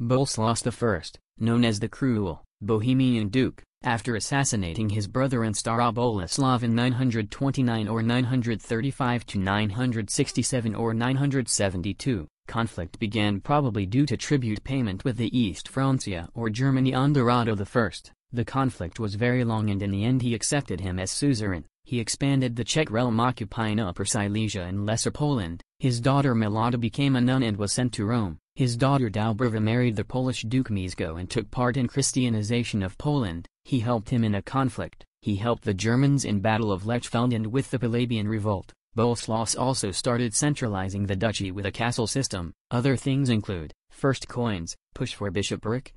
Boleslaus I, known as the Cruel, Bohemian Duke, after assassinating his brother and Star Boleslav in 929 or 935 to 967 or 972, conflict began probably due to tribute payment with the East Francia or Germany under Otto I. The conflict was very long and in the end he accepted him as suzerain. He expanded the Czech realm occupying Upper Silesia and Lesser Poland. His daughter Milada became a nun and was sent to Rome. His daughter Doubrava married the Polish Duke Mieszko and took part in Christianization of Poland. He helped him in a conflict. He helped the Germans in Battle of Lechfeld and with the Polabian revolt. Boleslaus also started centralizing the duchy with a castle system. Other things include, first coins, push for bishopric,